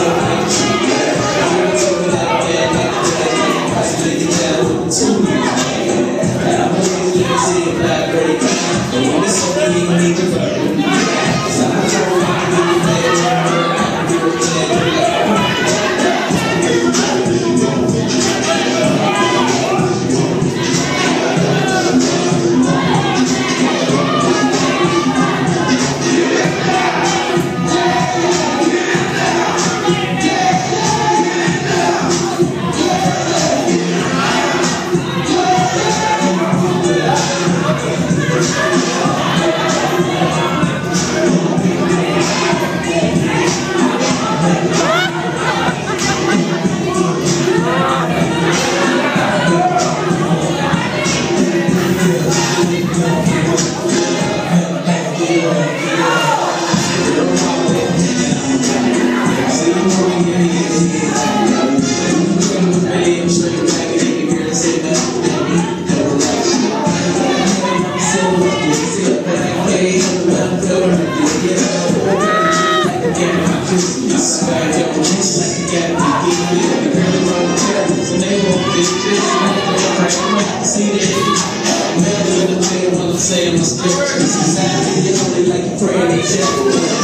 감사합니다. Up the wrist like you got to get. The girl on the and they won't be this. See that? Never in the tail when I'm saying my scriptures. Exactly, you only like you praying in chapel.